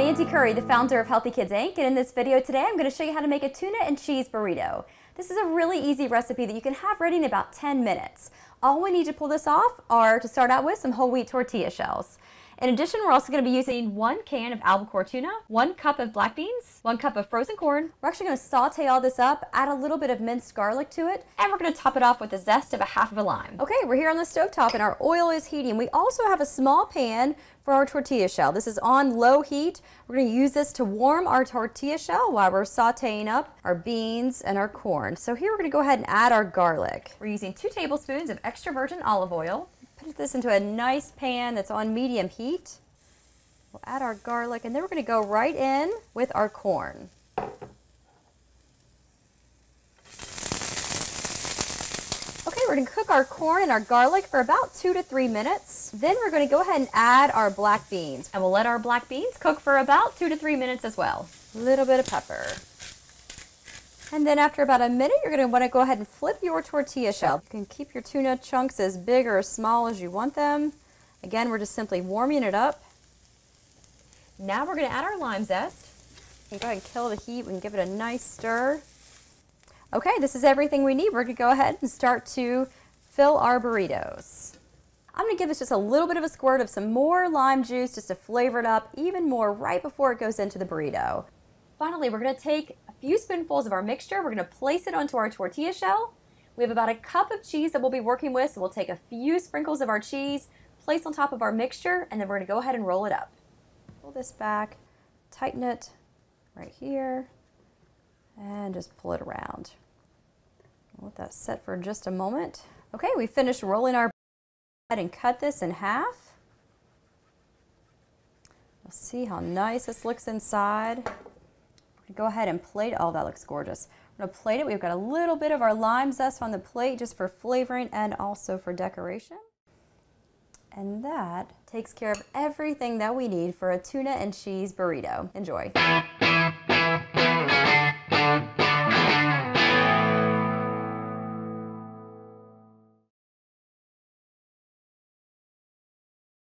Curry, the founder of Healthy Kids Inc. And in this video today, I'm going to show you how to make a tuna and cheese burrito. This is a really easy recipe that you can have ready in about 10 minutes. All we need to pull this off are, to start out with, some whole wheat tortilla shells. In addition, we're also going to be using one can of albacore tuna, one cup of black beans, one cup of frozen corn. We're actually going to saute all this up, add a little bit of minced garlic to it, and we're going to top it off with the zest of a half of a lime. Okay, we're here on the stove top and our oil is heating. We also have a small pan for our tortilla shell. This is on low heat. We're going to use this to warm our tortilla shell while we're sauteing up our beans and our corn. So here we're going to go ahead and add our garlic. We're using two tablespoons of extra virgin olive oil, Put this into a nice pan that's on medium heat. We'll add our garlic and then we're going to go right in with our corn. Okay, we're going to cook our corn and our garlic for about two to three minutes. Then we're going to go ahead and add our black beans. And we'll let our black beans cook for about two to three minutes as well. A little bit of pepper. And then after about a minute, you're going to want to go ahead and flip your tortilla shell. You can keep your tuna chunks as big or as small as you want them. Again, we're just simply warming it up. Now we're going to add our lime zest. Go ahead and kill the heat. Can give it a nice stir. Okay, this is everything we need. We're going to go ahead and start to fill our burritos. I'm going to give this just a little bit of a squirt of some more lime juice just to flavor it up even more right before it goes into the burrito. Finally, we're going to take few spoonfuls of our mixture. We're going to place it onto our tortilla shell. We have about a cup of cheese that we'll be working with, so we'll take a few sprinkles of our cheese, place on top of our mixture, and then we're going to go ahead and roll it up. Pull this back, tighten it right here, and just pull it around. let that set for just a moment. Okay, we finished rolling our and cut this in half. See how nice this looks inside go ahead and plate. Oh, that looks gorgeous. I'm to plate it. We've got a little bit of our lime zest on the plate just for flavoring and also for decoration. And that takes care of everything that we need for a tuna and cheese burrito. Enjoy.